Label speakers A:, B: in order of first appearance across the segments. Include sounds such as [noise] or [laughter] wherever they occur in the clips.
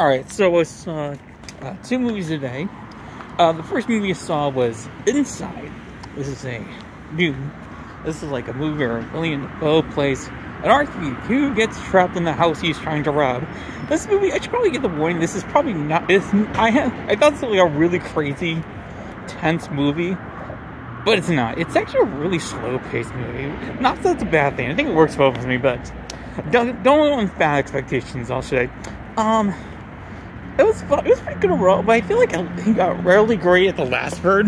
A: All right, so I saw uh, two movies today. Uh, the first movie I saw was Inside. This is a new. This is like a movie where Willem Dafoe plays an thief who gets trapped in the house he's trying to rob. This movie, I should probably get the warning. This is probably not. It's, I have. I thought this was like a really crazy, tense movie, but it's not. It's actually a really slow-paced movie. Not that that's a bad thing. I think it works well for me, but don't don't go with bad expectations. I'll say. Um, it was fun. It was pretty good overall, but I feel like he got rarely great at the last bird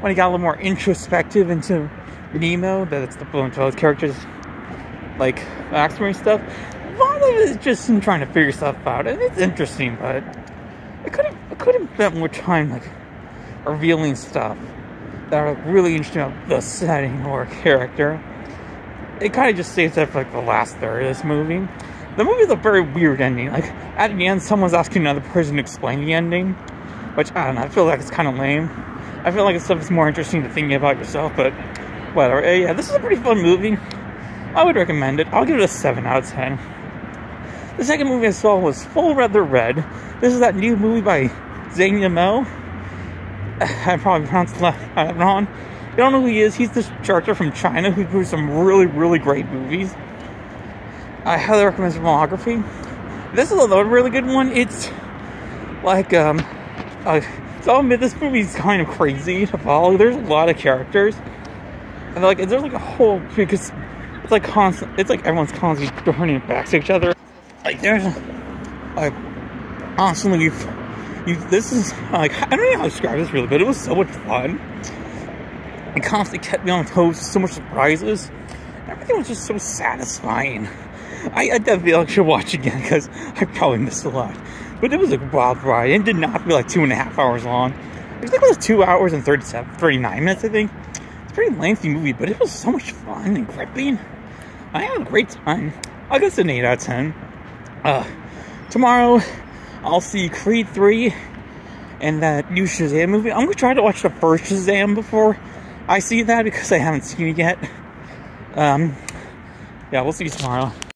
A: when he got a little more introspective into Nemo. That's the Blumenthal's characters like backstory stuff. A lot of it is just him trying to figure stuff out, and it's interesting, but I could have I could have spent more time like revealing stuff that are really interesting about the setting or character. It kind of just stays that for like the last third of this movie. The movie has a very weird ending. Like at the end, someone's asking another person to explain the ending, which I don't know. I feel like it's kind of lame. I feel like it's stuff is more interesting to think about yourself, but whatever. Uh, yeah, this is a pretty fun movie. I would recommend it. I'll give it a seven out of ten. The second movie I saw was Full River Red. This is that new movie by Zhang Yimou. [sighs] I probably pronounced that [laughs] wrong. You don't know who he is? He's this director from China who does some really, really great movies. I highly recommend filmography. This is a really good one. It's like, um, uh, so I'll admit this movie's kind of crazy to follow. There's a lot of characters, and like there's like a whole because it's like constant. It's like everyone's constantly turning backs to each other. Like there's like constantly. You, this is like I don't know how to describe this really, but it was so much fun. It constantly kept me on toes. So much surprises. Everything was just so satisfying. I, I definitely like, should watch again because I probably missed a lot. But it was a wild ride. It did not feel like two and a half hours long. I think it was two hours and 37, 39 minutes, I think. It's a pretty lengthy movie, but it was so much fun and gripping. I had a great time. Give it an 8 out of 10. Uh, tomorrow, I'll see Creed 3 and that new Shazam movie. I'm going to try to watch the first Shazam before I see that because I haven't seen it yet. Um, yeah, we'll see you tomorrow.